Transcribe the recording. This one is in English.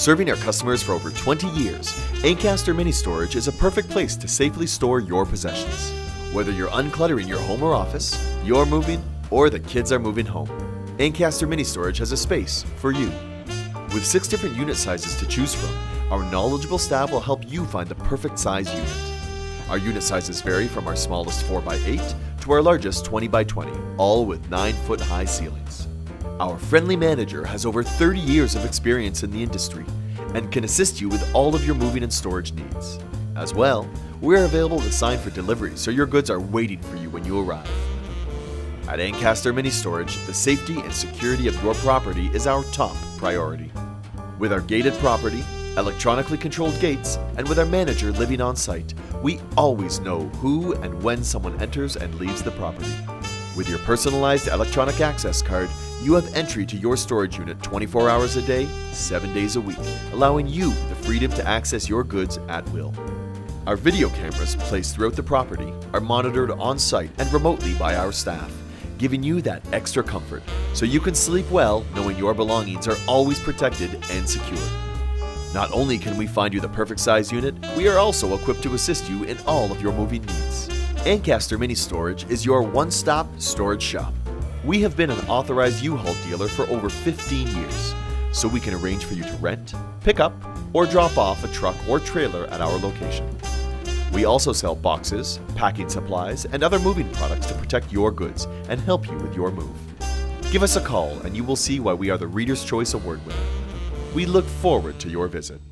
Serving our customers for over 20 years, Ancaster Mini Storage is a perfect place to safely store your possessions. Whether you're uncluttering your home or office, you're moving, or the kids are moving home, Ancaster Mini Storage has a space for you. With six different unit sizes to choose from, our knowledgeable staff will help you find the perfect size unit. Our unit sizes vary from our smallest 4x8 to our largest 20x20, all with 9 foot high ceilings. Our friendly manager has over 30 years of experience in the industry and can assist you with all of your moving and storage needs. As well, we're available to sign for delivery so your goods are waiting for you when you arrive. At Ancaster Mini Storage, the safety and security of your property is our top priority. With our gated property, electronically controlled gates, and with our manager living on site, we always know who and when someone enters and leaves the property. With your personalized electronic access card, you have entry to your storage unit 24 hours a day, 7 days a week, allowing you the freedom to access your goods at will. Our video cameras placed throughout the property are monitored on site and remotely by our staff, giving you that extra comfort so you can sleep well knowing your belongings are always protected and secure. Not only can we find you the perfect size unit, we are also equipped to assist you in all of your moving needs. Ancaster Mini Storage is your one stop storage shop. We have been an authorized U Haul dealer for over 15 years, so we can arrange for you to rent, pick up, or drop off a truck or trailer at our location. We also sell boxes, packing supplies, and other moving products to protect your goods and help you with your move. Give us a call and you will see why we are the Reader's Choice Award winner. We look forward to your visit.